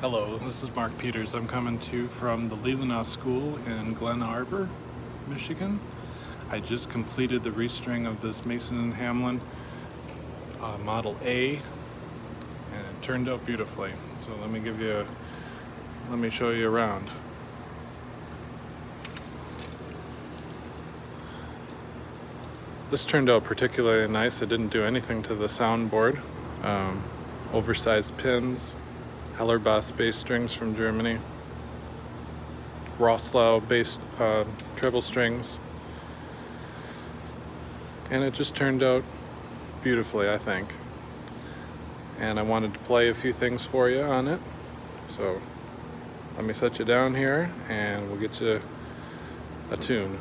Hello, this is Mark Peters. I'm coming to you from the Leelanau School in Glen Arbor, Michigan. I just completed the restring of this Mason and Hamlin uh, Model A and it turned out beautifully. So let me give you, a, let me show you around. This turned out particularly nice. It didn't do anything to the soundboard. Um, oversized pins, Hellerbass bass strings from Germany, Roslau bass uh, treble strings, and it just turned out beautifully, I think. And I wanted to play a few things for you on it, so let me set you down here and we'll get you a tune.